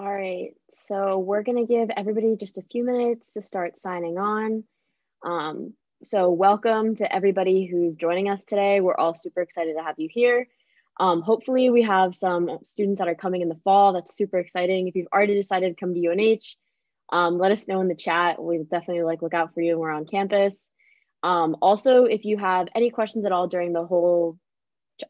All right, so we're gonna give everybody just a few minutes to start signing on. Um, so welcome to everybody who's joining us today. We're all super excited to have you here. Um, hopefully we have some students that are coming in the fall. That's super exciting. If you've already decided to come to UNH, um, let us know in the chat. We definitely like look out for you when we're on campus. Um, also, if you have any questions at all during the whole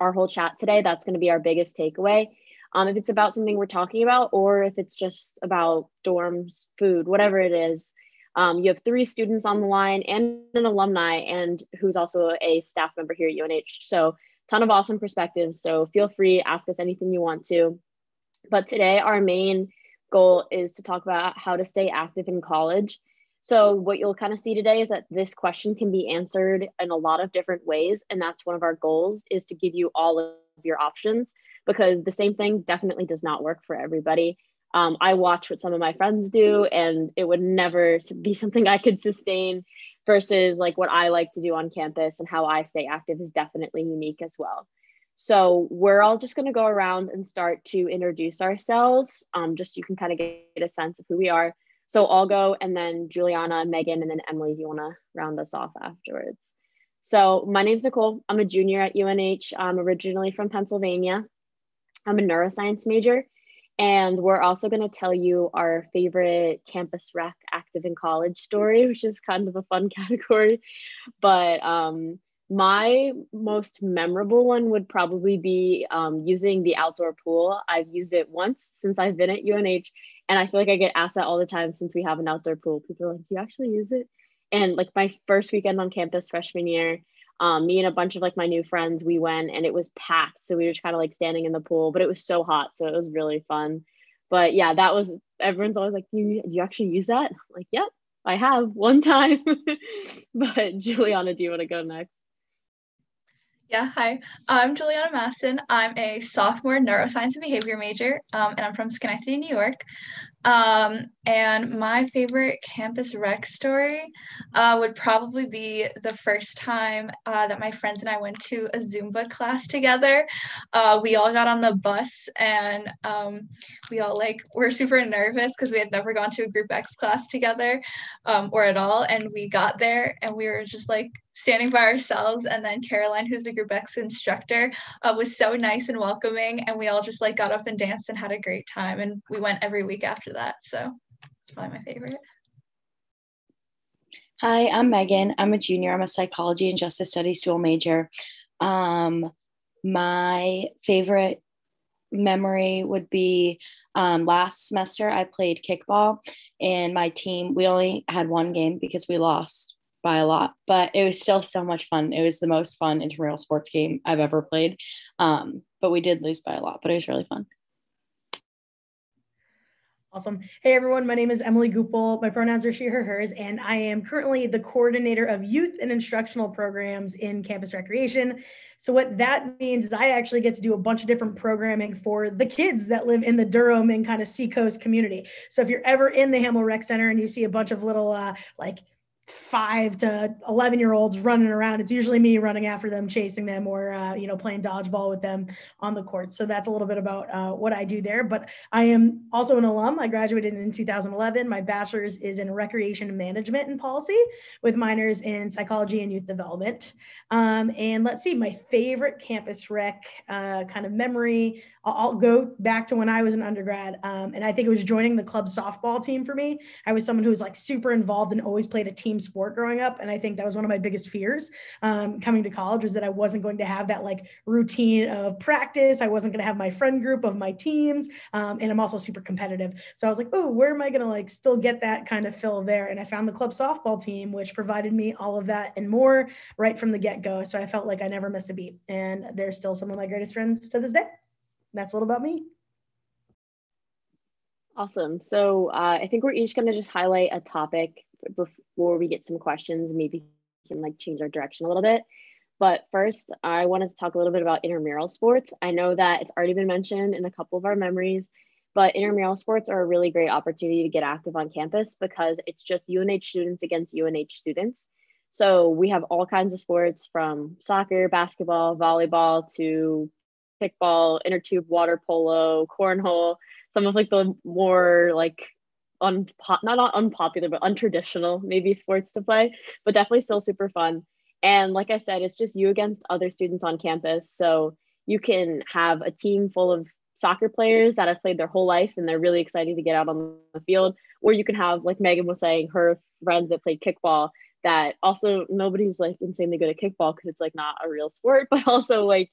our whole chat today, that's to be our biggest takeaway. Um, if it's about something we're talking about, or if it's just about dorms, food, whatever it is, um, you have three students on the line and an alumni, and who's also a staff member here at UNH. So, ton of awesome perspectives. So, feel free, ask us anything you want to. But today, our main goal is to talk about how to stay active in college. So, what you'll kind of see today is that this question can be answered in a lot of different ways. And that's one of our goals is to give you all of your options because the same thing definitely does not work for everybody. Um, I watch what some of my friends do, and it would never be something I could sustain versus like what I like to do on campus and how I stay active is definitely unique as well. So we're all just going to go around and start to introduce ourselves, um, just so you can kind of get a sense of who we are. So I'll go, and then Juliana, Megan, and then Emily, you want to round us off afterwards. So my name is Nicole. I'm a junior at UNH. I'm originally from Pennsylvania. I'm a neuroscience major. And we're also going to tell you our favorite campus rec active in college story, which is kind of a fun category. But um, my most memorable one would probably be um, using the outdoor pool. I've used it once since I've been at UNH, and I feel like I get asked that all the time since we have an outdoor pool. People are like, Do you actually use it? And like my first weekend on campus freshman year, um, me and a bunch of like my new friends, we went and it was packed. So we were just kind of like standing in the pool, but it was so hot. So it was really fun. But yeah, that was everyone's always like, you, you actually use that? I'm like, yep, I have one time. but Juliana, do you want to go next? Yeah, hi. I'm Juliana Maston. I'm a sophomore neuroscience and behavior major, um, and I'm from Schenectady, New York. Um, and my favorite campus rec story uh, would probably be the first time uh, that my friends and I went to a Zumba class together. Uh, we all got on the bus and um, we all like were super nervous because we had never gone to a group X class together um, or at all. And we got there and we were just like standing by ourselves. And then Caroline, who's the group X instructor, uh, was so nice and welcoming. And we all just like got up and danced and had a great time. And we went every week after after that. So it's probably my favorite. Hi, I'm Megan. I'm a junior. I'm a psychology and justice studies dual major. Um, my favorite memory would be um, last semester I played kickball and my team, we only had one game because we lost by a lot, but it was still so much fun. It was the most fun intramural sports game I've ever played. Um, but we did lose by a lot, but it was really fun. Awesome. Hey everyone, my name is Emily Goupel. My pronouns are she, her, hers, and I am currently the coordinator of youth and instructional programs in campus recreation. So, what that means is I actually get to do a bunch of different programming for the kids that live in the Durham and kind of Seacoast community. So, if you're ever in the Hamel Rec Center and you see a bunch of little uh, like five to 11 year olds running around. It's usually me running after them chasing them or uh, you know playing dodgeball with them on the court. So that's a little bit about uh, what i do there. But i am also an alum. I graduated in 2011 my bachelor's is in recreation management and policy with minors in psychology and youth development. Um, and let's see my favorite campus rec uh, kind of memory I'll, I'll, go back to when i was an undergrad um, and i think it was joining the club softball team for me. I was someone who was like super involved and always played a team sport growing up. And I think that was one of my biggest fears um, coming to college was that I wasn't going to have that like routine of practice. I wasn't going to have my friend group of my teams. Um, and I'm also super competitive. So I was like, oh, where am I going to like still get that kind of fill there? And I found the club softball team, which provided me all of that and more right from the get go. So I felt like I never missed a beat. And they're still some of my greatest friends to this day. That's a little about me. Awesome. So uh, I think we're each going to just highlight a topic before we get some questions, maybe can like change our direction a little bit. But first, I wanted to talk a little bit about intramural sports. I know that it's already been mentioned in a couple of our memories, but intramural sports are a really great opportunity to get active on campus because it's just UNH students against UNH students. So we have all kinds of sports from soccer, basketball, volleyball to kickball, inner tube water polo, cornhole. some of like the more like unpo- not unpopular but untraditional maybe sports to play, but definitely still super fun. And like I said, it's just you against other students on campus. So you can have a team full of soccer players that have played their whole life and they're really excited to get out on the field. Or you can have, like Megan was saying, her friends that played kickball that also nobody's like insanely good at kickball because it's like not a real sport, but also like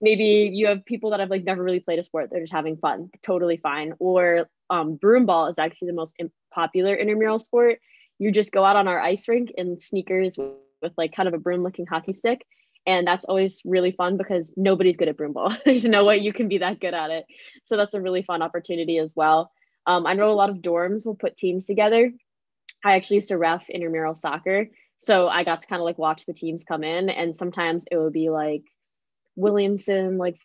maybe you have people that have like never really played a sport, they're just having fun, totally fine. Or um, broomball is actually the most popular intramural sport. You just go out on our ice rink in sneakers with like kind of a broom looking hockey stick and that's always really fun because nobody's good at broomball there's no way you can be that good at it so that's a really fun opportunity as well um, i know a lot of dorms will put teams together i actually used to ref intramural soccer so i got to kind of like watch the teams come in and sometimes it would be like williamson like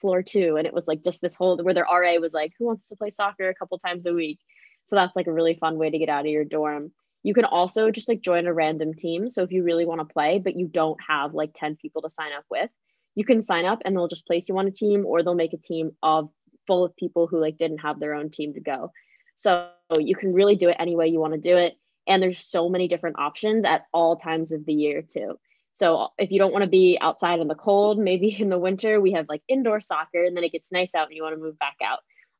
floor two and it was like just this whole where their ra was like who wants to play soccer a couple times a week so that's like a really fun way to get out of your dorm you can also just like join a random team. So if you really want to play, but you don't have like 10 people to sign up with, you can sign up and they'll just place you on a team or they'll make a team of full of people who like didn't have their own team to go. So you can really do it any way you want to do it. And there's so many different options at all times of the year too. So if you don't want to be outside in the cold, maybe in the winter, we have like indoor soccer and then it gets nice out and you want to move back out.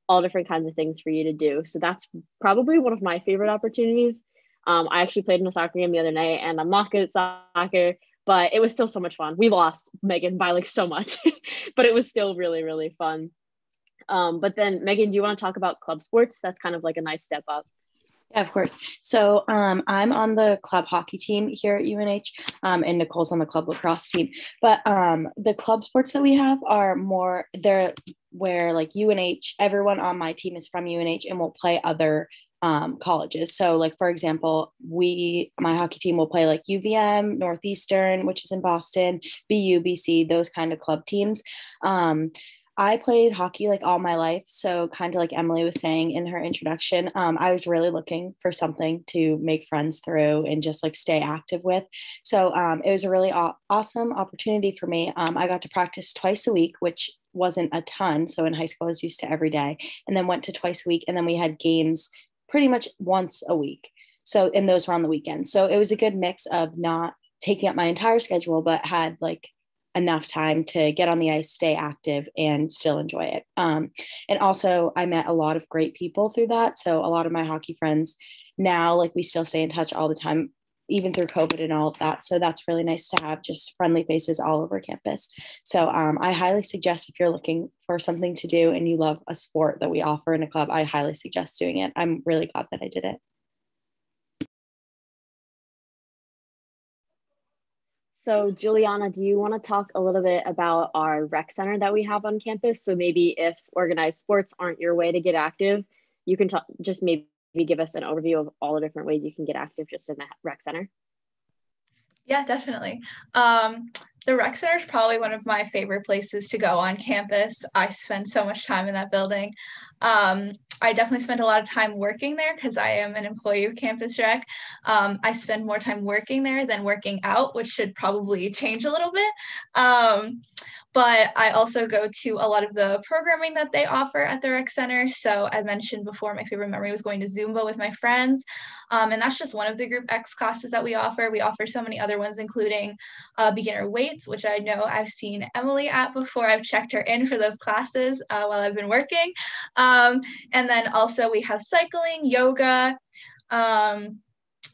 All different kinds of things for you to do. So that's probably one of my favorite opportunities um, I actually played in a soccer game the other night, and I'm not good at soccer, but it was still so much fun. We lost Megan by like so much, but it was still really really fun. Um, but then Megan, do you want to talk about club sports? That's kind of like a nice step up. Yeah, of course. So um, I'm on the club hockey team here at UNH, um, and Nicole's on the club lacrosse team. But um, the club sports that we have are more they're where like UNH, everyone on my team is from UNH and will play other um, colleges. So, like for example, we my hockey team will play like UVM, Northeastern, which is in Boston, BU, BC, those kind of club teams. I played hockey like all my life. So, kind of like Emily was saying in her introduction, um, I was really looking for something to make friends through and just like stay active with. So, um, it was a really aw- awesome opportunity for me. Um, I got to practice twice a week, which wasn't a ton. So, in high school, I was used to every day, and then went to twice a week. And then we had games pretty much once a week. So, and those were on the weekend. So it was a good mix of not taking up my entire schedule, but had like enough time to get on the ice, stay active, and still enjoy it. Um, and also, I met a lot of great people through that. So, a lot of my hockey friends now, like, we still stay in touch all the time even through COVID and all of that. So that's really nice to have just friendly faces all over campus. So um, I highly suggest if you're looking for something to do and you love a sport that we offer in a club, I highly suggest doing it. I'm really glad that I did it. So, Juliana, do you want to talk a little bit about our rec center that we have on campus? So, maybe if organized sports aren't your way to get active, you can talk just maybe give us an overview of all the different ways you can get active just in the rec center? Yeah, definitely. Um, the rec center is probably one of my favorite places to go on campus. I spend so much time in that building. Um, I definitely spend a lot of time working there because I am an employee of Campus Rec. Um, I spend more time working there than working out, which should probably change a little bit. Um, but I also go to a lot of the programming that they offer at the rec center. So I mentioned before, my favorite memory was going to Zumba with my friends. Um, and that's just one of the Group X classes that we offer. We offer so many other ones, including uh, beginner weights, which I know I've seen Emily at before. I've checked her in for those classes uh, while I've been working. Um, and then also we have cycling, yoga, um,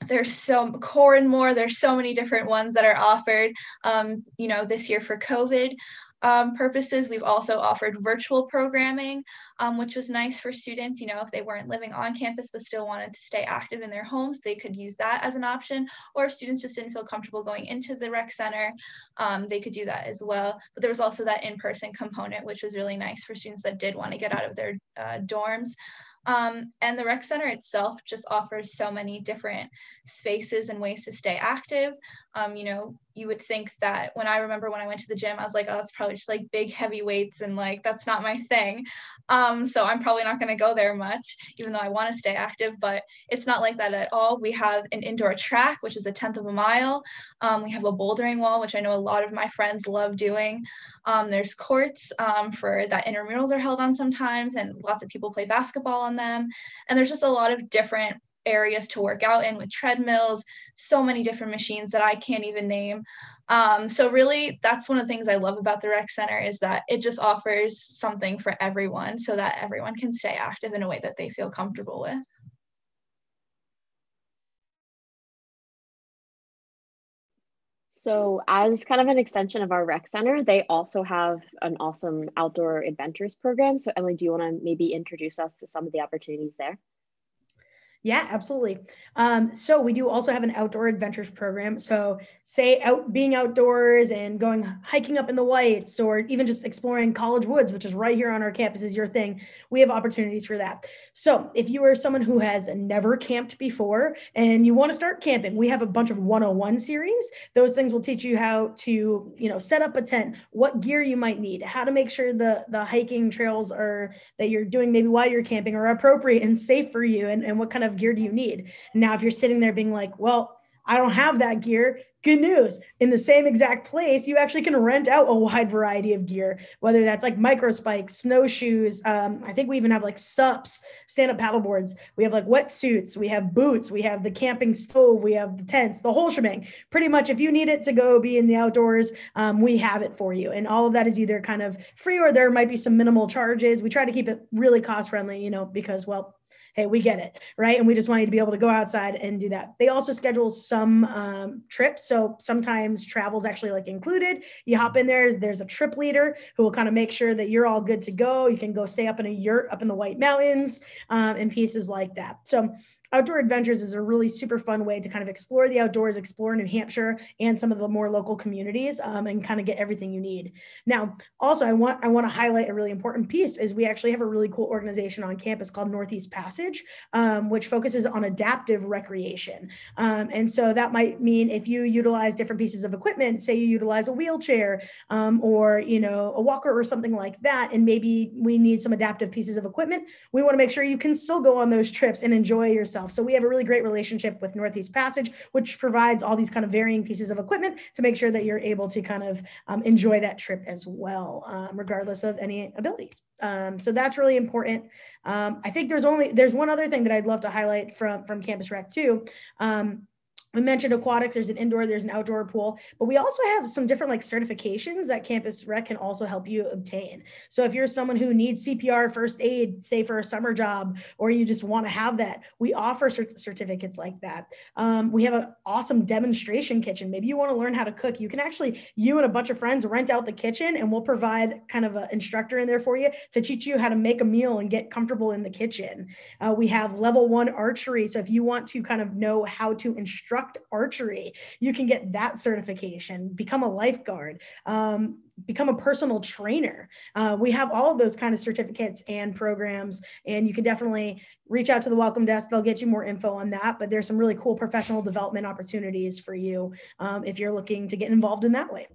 there's so core and more there's so many different ones that are offered um, you know this year for covid um, purposes, we've also offered virtual programming, um, which was nice for students. You know, if they weren't living on campus but still wanted to stay active in their homes, they could use that as an option. Or if students just didn't feel comfortable going into the rec center, um, they could do that as well. But there was also that in-person component, which was really nice for students that did want to get out of their uh, dorms. Um, and the rec center itself just offers so many different spaces and ways to stay active. Um, you know, you would think that when I remember when I went to the gym, I was like, oh, it's probably just like big heavy weights and like that's not my thing. Um, so I'm probably not going to go there much, even though I want to stay active. But it's not like that at all. We have an indoor track, which is a tenth of a mile. Um, we have a bouldering wall, which I know a lot of my friends love doing. Um, there's courts um, for that intramurals are held on sometimes, and lots of people play basketball on them. And there's just a lot of different areas to work out in with treadmills, so many different machines that I can't even name. Um, so really, that's one of the things I love about the rec center is that it just offers something for everyone, so that everyone can stay active in a way that they feel comfortable with. So, as kind of an extension of our rec center, they also have an awesome outdoor adventures program. So, Emily, do you want to maybe introduce us to some of the opportunities there? Yeah, absolutely. Um, so we do also have an outdoor adventures program. So say out being outdoors and going hiking up in the whites or even just exploring college woods, which is right here on our campus is your thing. We have opportunities for that. So if you are someone who has never camped before and you want to start camping, we have a bunch of 101 series. Those things will teach you how to, you know, set up a tent, what gear you might need, how to make sure the the hiking trails are that you're doing maybe while you're camping are appropriate and safe for you and, and what kind of gear do you need? Now, if you're sitting there being like, well, I don't have that gear. Good news. In the same exact place, you actually can rent out a wide variety of gear, whether that's like micro spikes, snowshoes. Um, I think we even have like SUPs, stand up paddle boards. We have like wetsuits. We have boots. We have the camping stove. We have the tents, the whole shebang. Pretty much, if you need it to go be in the outdoors, um, we have it for you. And all of that is either kind of free or there might be some minimal charges. We try to keep it really cost friendly, you know, because, well, hey, we get it, right? And we just want you to be able to go outside and do that. They also schedule some um, trips. So sometimes travel is actually like included. You hop in there, there's a trip leader who will kind of make sure that you're all good to go. You can go stay up in a yurt up in the White Mountains um, and pieces like that. So outdoor adventures is a really super fun way to kind of explore the outdoors, explore New Hampshire and some of the more local communities um, and kind of get everything you need. Now, also I want I want to highlight a really important piece is we actually have a really cool organization on campus called Northeast Passage, um, which focuses on adaptive recreation. Um, and so that might mean if you utilize different pieces of equipment, say you utilize a wheelchair um, or you know a walker or something like that, and maybe we need some adaptive pieces of equipment, we want to make sure you can still go on those trips and enjoy yourself So we have a really great relationship with Northeast Passage, which provides all these kind of varying pieces of equipment to make sure that you're able to kind of um, enjoy that trip as well, um, regardless of any abilities. Um, so that's really important. Um, I think there's only there's one other thing that I'd love to highlight from from Campus Rec too. Um, we mentioned aquatics there's an indoor there's an outdoor pool but we also have some different like certifications that campus rec can also help you obtain. So if you're someone who needs cpr first aid say for a summer job or you just want to have that we offer cert- certificates like that. Um, we have an awesome demonstration kitchen. Maybe you want to learn how to cook. You can actually you and a bunch of friends rent out the kitchen and we'll provide kind of an instructor in there for you to teach you how to make a meal and get comfortable in the kitchen. Uh, we have level one archery so if you want to kind of know how to instruct instruct archery. You can get that certification, become a lifeguard, um, become a personal trainer. Uh, we have all of those kind of certificates and programs, and you can definitely reach out to the welcome desk. They'll get you more info on that. But there's some really cool professional development opportunities for you um, if you're looking to get involved in that way.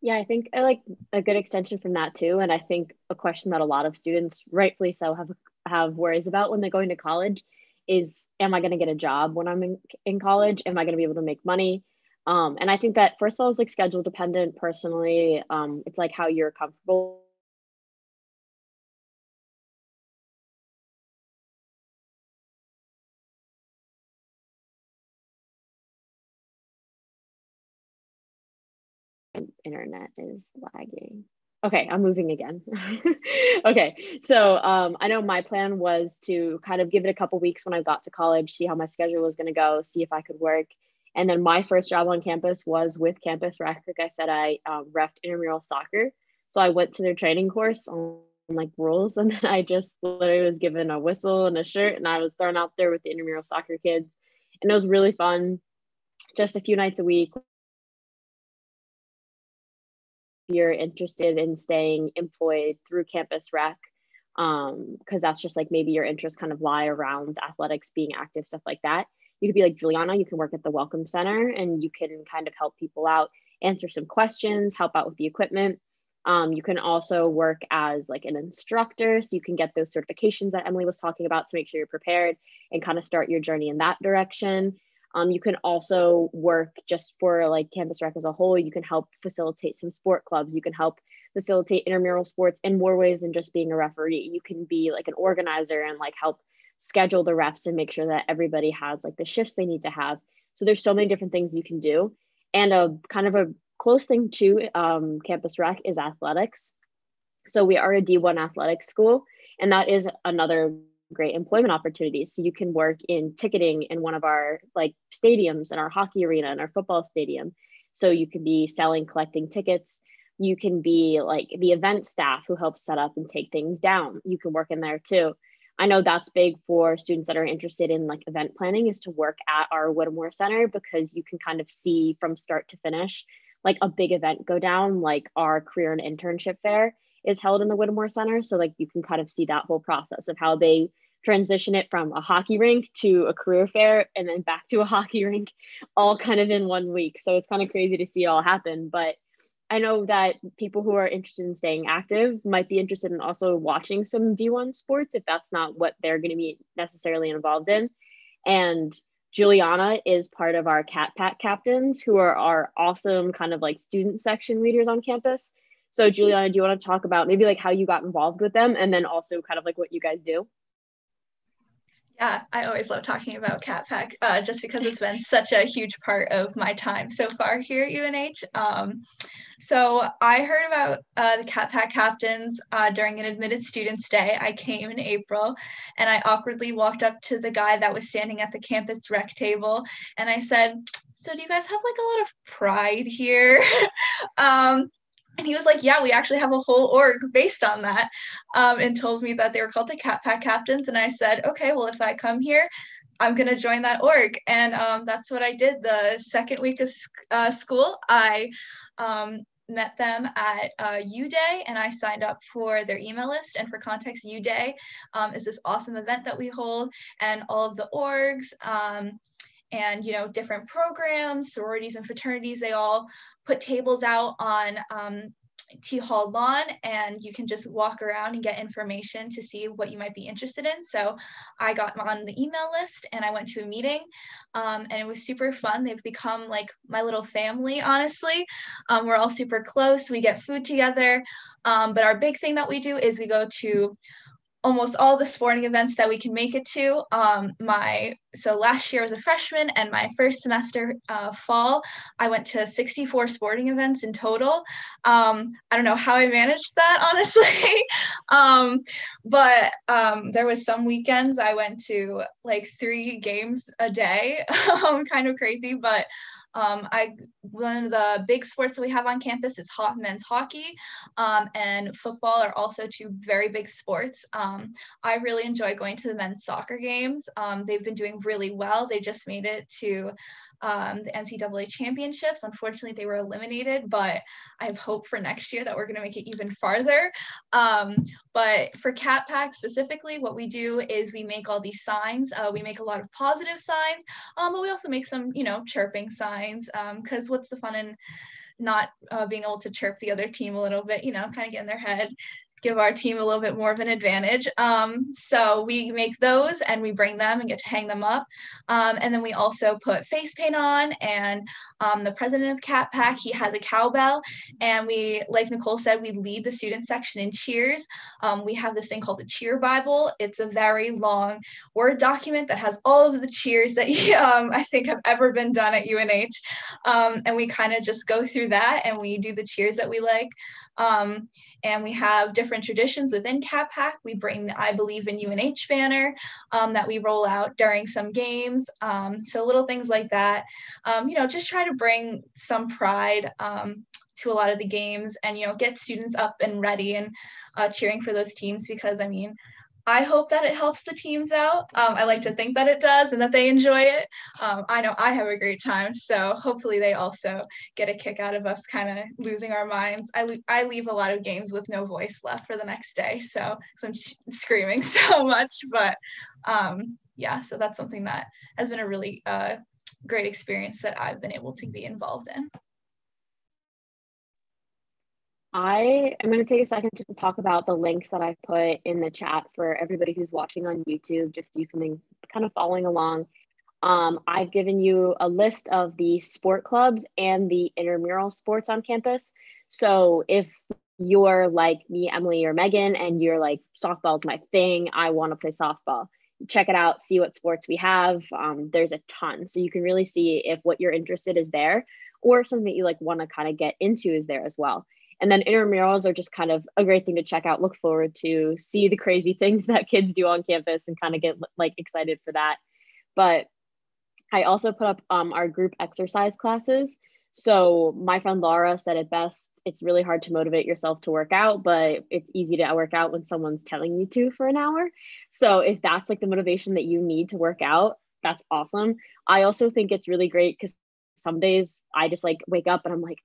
Yeah, I think I like a good extension from that too. And I think a question that a lot of students, rightfully so, have have worries about when they're going to college is am I going to get a job when I'm in, in college? Am I going to be able to make money? Um, and I think that first of all, is like schedule dependent personally. Um, it's like how you're comfortable. Internet is lagging. Okay, I'm moving again. okay, so um, I know my plan was to kind of give it a couple weeks when I got to college, see how my schedule was going to go, see if I could work. And then my first job on campus was with Campus Rec. Like I said, I um, refed intramural soccer. So I went to their training course on like rules, and then I just literally was given a whistle and a shirt, and I was thrown out there with the intramural soccer kids. And it was really fun. Just a few nights a week, you're interested in staying employed through campus rec because um, that's just like maybe your interests kind of lie around athletics being active stuff like that you could be like Juliana, you can work at the Welcome Center and you can kind of help people out, answer some questions, help out with the equipment. Um, you can also work as like an instructor, so you can get those certifications that Emily was talking about to make sure you're prepared and kind of start your journey in that direction. Um, you can also work just for like campus rec as a whole. You can help facilitate some sport clubs. You can help facilitate intramural sports in more ways than just being a referee. You can be like an organizer and like help schedule the refs and make sure that everybody has like the shifts they need to have. So there's so many different things you can do. And a kind of a close thing to um, campus rec is athletics. So we are a D1 athletics school, and that is another great employment opportunities. So you can work in ticketing in one of our like stadiums and our hockey arena and our football stadium. So you can be selling, collecting tickets. You can be like the event staff who helps set up and take things down. You can work in there too. I know that's big for students that are interested in like event planning is to work at our Whittemore Center because you can kind of see from start to finish like a big event go down, like our career and internship fair is held in the Whittemore Center. So like you can kind of see that whole process of how they transition it from a hockey rink to a career fair and then back to a hockey rink all kind of in one week. So it's kind of crazy to see it all happen. But I know that people who are interested in staying active might be interested in also watching some D1 sports if that's not what they're going to be necessarily involved in. And Juliana is part of our Cat Pack captains, who are our awesome kind of like student section leaders on campus. So, Juliana, do you want to talk about maybe like how you got involved with them and then also kind of like what you guys do? Yeah, I always love talking about Cat Pack uh, just because it's been such a huge part of my time so far here at UNH. Um, so I heard about uh, the Cat Pack captains uh, during an admitted students day. I came in April and I awkwardly walked up to the guy that was standing at the campus rec table and I said, so do you guys have like a lot of pride here? um, and he was like, Yeah, we actually have a whole org based on that, um, and told me that they were called the Cat Pack Captains. And I said, Okay, well, if I come here, I'm going to join that org. And um, that's what I did the second week of uh, school. I um, met them at uh, U Day and I signed up for their email list. And for context, U Day um, is this awesome event that we hold, and all of the orgs um, and you know different programs sororities and fraternities they all put tables out on um, T Hall lawn and you can just walk around and get information to see what you might be interested in. So I got on the email list and I went to a meeting um, and it was super fun. They've become like my little family, honestly. Um, we're all super close. We get food together. Um, but our big thing that we do is we go to almost all the sporting events that we can make it to. Um, my so last year as a freshman and my first semester uh, fall, I went to 64 sporting events in total. Um, I don't know how I managed that honestly, um, but um, there was some weekends I went to like three games a day, um, kind of crazy, but um, I one of the big sports that we have on campus is hot men's hockey, um, and football are also two very big sports. Um, I really enjoy going to the men's soccer games. Um, they've been doing really well. They just made it to um, the NCAA championships. Unfortunately, they were eliminated, but I have hope for next year that we're going to make it even farther. Um, but for Cat Pack specifically, what we do is we make all these signs. Uh, we make a lot of positive signs, um, but we also make some, you know, chirping signs because um, what's the fun in not uh, being able to chirp the other team a little bit, you know, kind of get in their head give our team a little bit more of an advantage. Um, so we make those and we bring them and get to hang them up. Um, and then we also put face paint on and um, the president of Cat Pack, he has a cowbell and we, like Nicole said, we lead the student section in cheers. Um, we have this thing called the cheer Bible. It's a very long Word document that has all of the cheers that um, I think have ever been done at UNH. Um, and we kind of just go through that and we do the cheers that we like. And we have different traditions within Cat Pack. We bring the I Believe in UNH banner um, that we roll out during some games. Um, so little things like that. Um, you know, just try to bring some pride um, to a lot of the games and, you know, get students up and ready and uh, cheering for those teams because, I mean, I hope that it helps the teams out. Um, I like to think that it does and that they enjoy it. Um, I know I have a great time, so hopefully they also get a kick out of us kind of losing our minds. I, I leave a lot of games with no voice left for the next day, so I'm screaming so much. But um, yeah, so that's something that has been a really uh, great experience that I've been able to be involved in. I am going to take a second just to talk about the links that I've put in the chat for everybody who's watching on YouTube, just you can kind of following along. Um, I've given you a list of the sport clubs and the intramural sports on campus. So if you're like me, Emily, or Megan, and you're like, softball's my thing, I want to play softball, check it out, see what sports we have. Um, there's a ton. So you can really see if what you're interested is there or something that you like want to kind of get into is there as well. And then intramurals are just kind of a great thing to check out, look forward to, see the crazy things that kids do on campus and kind of get like excited for that. But I also put up um, our group exercise classes. So my friend Laura said it best. It's really hard to motivate yourself to work out, but it's easy to work out when someone's telling you to for an hour. So if that's like the motivation that you need to work out, that's awesome. I also think it's really great because some days I just like wake up and I'm like,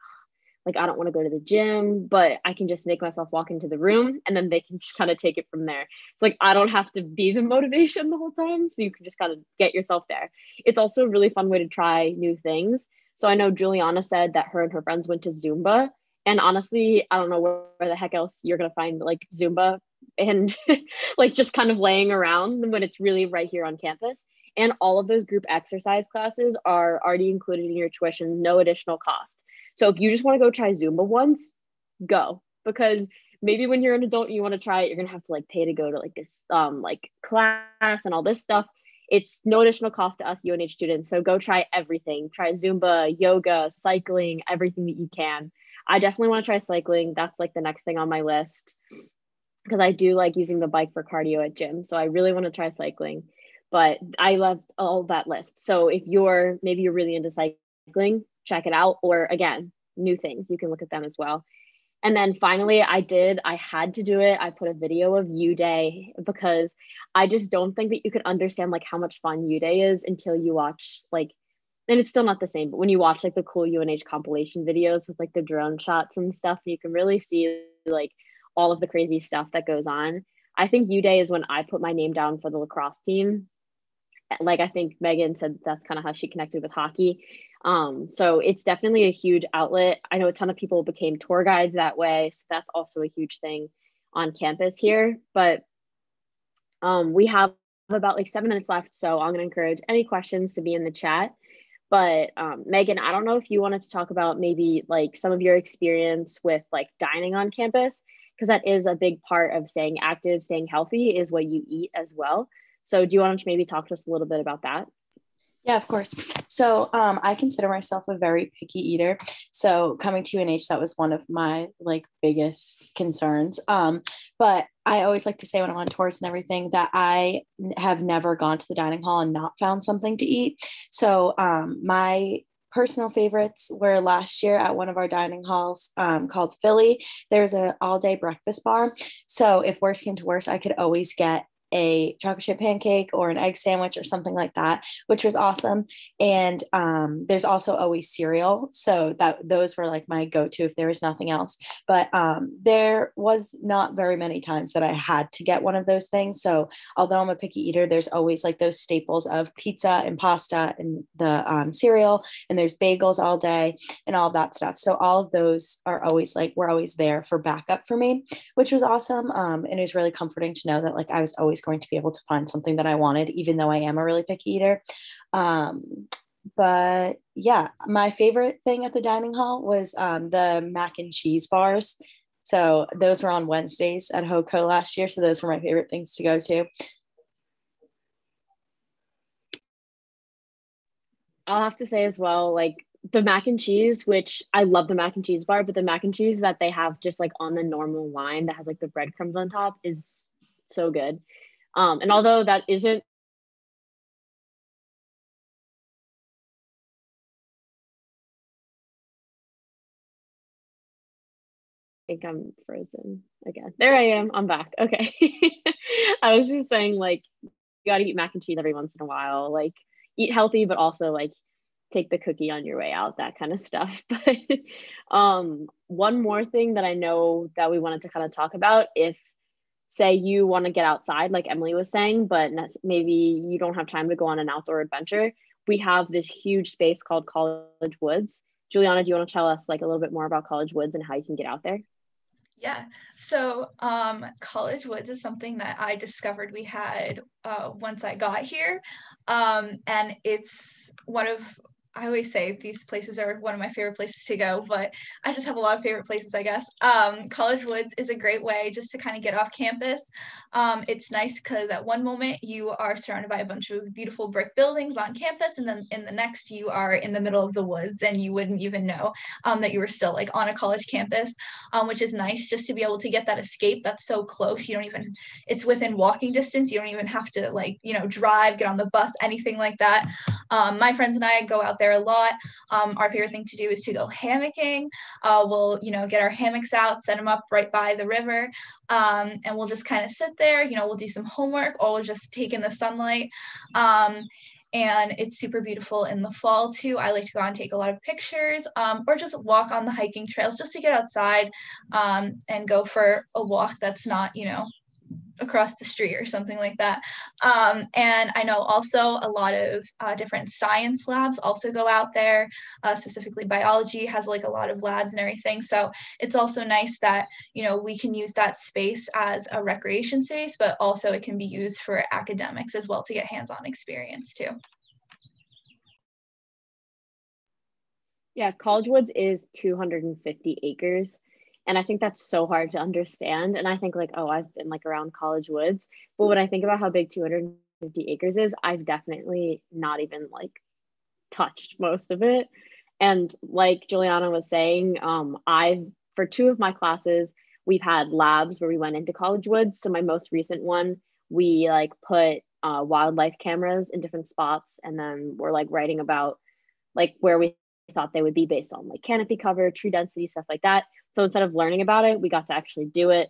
like I don't want to go to the gym, but I can just make myself walk into the room and then they can just kind of take it from there. It's like I don't have to be the motivation the whole time. So you can just kind of get yourself there. It's also a really fun way to try new things. So I know Juliana said that her and her friends went to Zumba. And honestly, I don't know where, where the heck else you're gonna find like Zumba and like just kind of laying around when it's really right here on campus. And all of those group exercise classes are already included in your tuition, no additional cost. So if you just want to go try Zumba once, go because maybe when you're an adult and you want to try it, you're gonna have to like pay to go to like this um like class and all this stuff. It's no additional cost to us UNH students. So go try everything. Try Zumba, yoga, cycling, everything that you can. I definitely want to try cycling. That's like the next thing on my list because I do like using the bike for cardio at gym. So I really want to try cycling. But I left all that list. So if you're maybe you're really into cycling, check it out. Or again, new things, you can look at them as well. And then finally, I did, I had to do it. I put a video of U Day because I just don't think that you could understand like how much fun U Day is until you watch like, and it's still not the same, but when you watch like the cool UNH compilation videos with like the drone shots and stuff, you can really see like all of the crazy stuff that goes on. I think U Day is when I put my name down for the lacrosse team. Like I think Megan said, that's kind of how she connected with hockey. Um, so it's definitely a huge outlet. I know a ton of people became tour guides that way. So that's also a huge thing on campus here. But um, we have about like seven minutes left. So I'm going to encourage any questions to be in the chat. But um, Megan, I don't know if you wanted to talk about maybe like some of your experience with like dining on campus, because that is a big part of staying active, staying healthy is what you eat as well. So do you want to maybe talk to us a little bit about that? Yeah, of course. So um, I consider myself a very picky eater. So coming to UNH, that was one of my like biggest concerns. Um, but I always like to say when I'm on tours and everything that I have never gone to the dining hall and not found something to eat. So um, my personal favorites were last year at one of our dining halls um, called Philly. There's an all day breakfast bar. So if worse came to worse, I could always get a chocolate chip pancake or an egg sandwich or something like that, which was awesome. And um, there's also always cereal, so that those were like my go-to if there was nothing else. But um, there was not very many times that I had to get one of those things. So although I'm a picky eater, there's always like those staples of pizza and pasta and the um, cereal, and there's bagels all day and all that stuff. So all of those are always like we're always there for backup for me, which was awesome. Um, and it was really comforting to know that like I was always going to be able to find something that I wanted, even though I am a really picky eater. Um, but yeah, my favorite thing at the dining hall was um, the mac and cheese bars. So those were on Wednesdays at HoCo last year. So those were my favorite things to go to. I'll have to say as well, like the mac and cheese, which I love the mac and cheese bar, but the mac and cheese that they have just like on the normal line that has like the breadcrumbs on top is so good. Um, and although that isn't I think I'm frozen again. There I am. I'm back. Okay. I was just saying, like, you got to eat mac and cheese every once in a while. Like, eat healthy, but also like take the cookie on your way out, that kind of stuff. But um, one more thing that I know that we wanted to kind of talk about if say you want to get outside like emily was saying but maybe you don't have time to go on an outdoor adventure we have this huge space called college woods juliana do you want to tell us like a little bit more about college woods and how you can get out there yeah. So um, College Woods is something that I discovered we had uh, once I got here. Um, and it's one of I always say these places are one of my favorite places to go, but I just have a lot of favorite places, I guess. Um, College Woods is a great way just to kind of get off campus. Um, it's nice because at one moment you are surrounded by a bunch of beautiful brick buildings on campus, and then in the next you are in the middle of the woods, and you wouldn't even know um, that you were still like on a college campus, um, which is nice just to be able to get that escape that's so close. You don't even, it's within walking distance. You don't even have to like, you know, drive, get on the bus, anything like that. Um, my friends and I go out there a lot. Um, our favorite thing to do is to go hammocking. Uh, we'll, you know, get our hammocks out, set them up right by the river, um, and we'll just kind of sit there. You know, we'll do some homework or we'll just take in the sunlight. Um, and it's super beautiful in the fall too. I like to go out and take a lot of pictures um, or just walk on the hiking trails just to get outside um, and go for a walk that's not, you know, across the street or something like that. Um, and I know also a lot of uh, different science labs also go out there, uh, specifically biology has like a lot of labs and everything. So it's also nice that, you know, we can use that space as a recreation space, but also it can be used for academics as well to get hands-on experience too. Yeah, College Woods is 250 acres. And I think that's so hard to understand. And I think like, oh, I've been like around College Woods. But when I think about how big 250 acres is, I've definitely not even like touched most of it. And like Juliana was saying, um, I've for two of my classes, we've had labs where we went into College Woods. So my most recent one, we like put uh, wildlife cameras in different spots, and then we're like writing about like where we thought they would be based on like canopy cover, tree density, stuff like that. So instead of learning about it, we got to actually do it.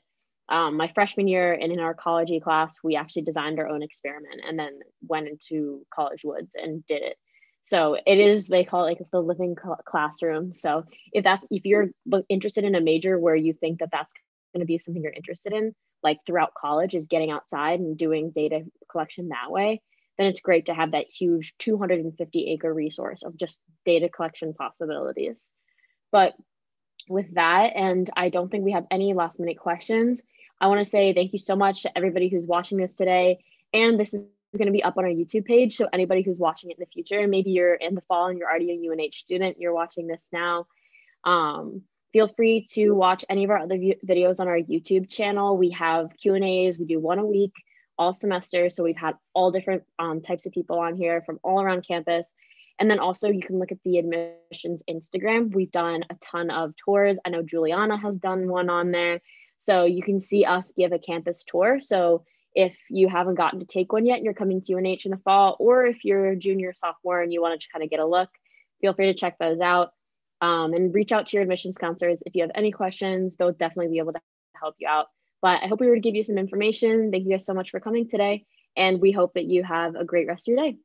Um, my freshman year and in our ecology class, we actually designed our own experiment and then went into College Woods and did it. So it is they call it like the living classroom. So if that's if you're interested in a major where you think that that's going to be something you're interested in, like throughout college, is getting outside and doing data collection that way, then it's great to have that huge 250 acre resource of just data collection possibilities. But with that, and I don't think we have any last minute questions, I want to say thank you so much to everybody who's watching this today. And this is going to be up on our YouTube page. So anybody who's watching it in the future, maybe you're in the fall and you're already a UNH student, you're watching this now. Um, feel free to watch any of our other videos on our YouTube channel. We have Q and A's. We do one a week all semester. So we've had all different um, types of people on here from all around campus. And then also you can look at the admissions Instagram. We've done a ton of tours. I know Juliana has done one on there. So you can see us give a campus tour. So if you haven't gotten to take one yet and you're coming to UNH in the fall, or if you're a junior, sophomore, and you want to kind of get a look, feel free to check those out um, and reach out to your admissions counselors. If you have any questions, they'll definitely be able to help you out. But I hope we were to give you some information. Thank you guys so much for coming today. And we hope that you have a great rest of your day.